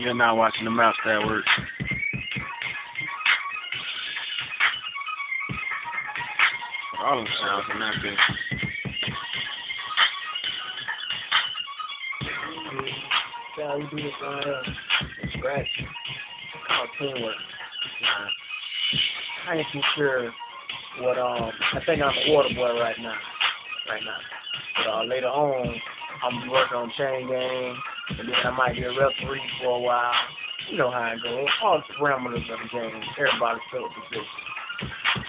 You're not watching the mouse that works. All them sounds in that bitch. Yeah, we do this here. From scratch. It's called teamwork. Nah. I ain't too sure what um I think I'm a water boy right now. Right now. But uh, later on I'm working on chain game and then I might be a referee for a while. You know how it goes. All the parameters of the game. Everybody's felt position.